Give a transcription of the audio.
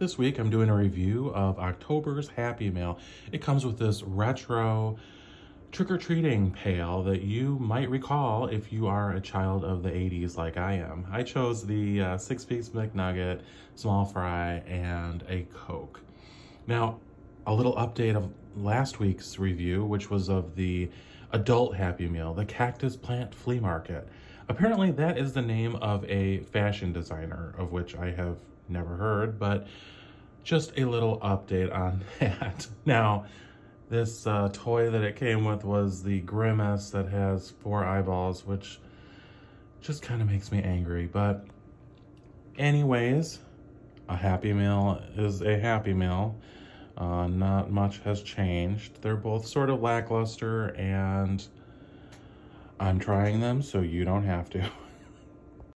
This week I'm doing a review of October's Happy Meal. It comes with this retro trick-or-treating pail that you might recall if you are a child of the 80s like I am. I chose the uh, six-piece McNugget, small fry, and a Coke. Now, a little update of last week's review, which was of the adult Happy Meal, the Cactus Plant Flea Market. Apparently that is the name of a fashion designer, of which I have never heard, but just a little update on that. Now, this uh, toy that it came with was the Grimace that has four eyeballs, which just kind of makes me angry. But anyways, a Happy Meal is a Happy Meal. Uh, not much has changed. They're both sort of lackluster and I'm trying them so you don't have to.